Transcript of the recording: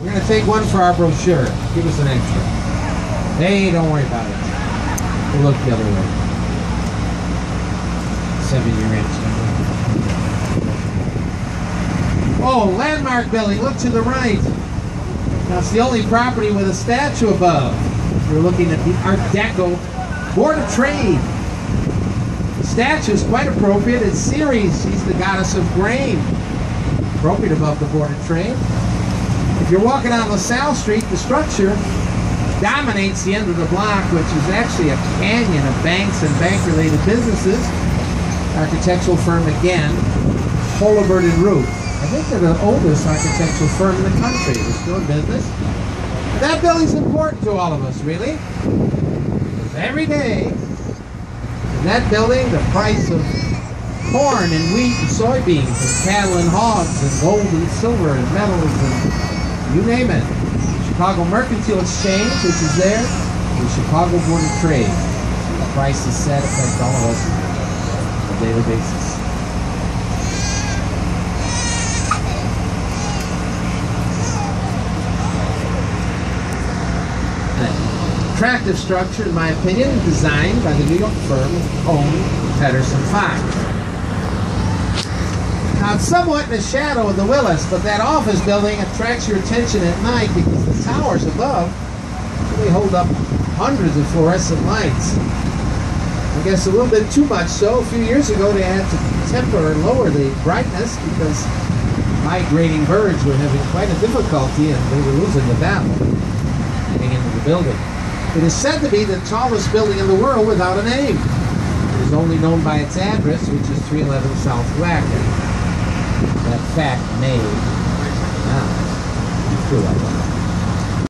We're gonna take one for our brochure. Give us an extra. Hey, don't worry about it. We'll look the other way. Seven Year Itch. Oh, landmark building. Look to the right. That's the only property with a statue above. We're looking at the Art Deco Board of Trade. The statue is quite appropriate. It's Ceres. She's the goddess of grain. Appropriate above the Board of Trade. If you're walking on LaSalle Street, the structure dominates the end of the block, which is actually a canyon of banks and bank-related businesses. Architectural firm again, Holabird and Root. I think they're the oldest architectural firm in the country. They're still in business. That building's important to all of us, really. Because every day, in that building, the price of corn and wheat and soybeans and cattle and hogs and gold and silver and metals and you name it. Chicago Mercantile Exchange, which is there, the Chicago Board of Trade. The price is set, affects all of us on a daily basis. attractive structure, in my opinion, designed by the New York firm Kohn Pedersen Fox. Now it's somewhat in the shadow of the Willis, but that office building attracts your attention at night because the towers above really hold up hundreds of fluorescent lights. I guess a little bit too much so. A few years ago they had to temper or lower the brightness because migrating birds were having quite a difficulty and they were losing the battle getting into the building. It is said to be the tallest building in the world without a name. It is only known by its address, which is 311 South Wacker. แลทรกเนสวย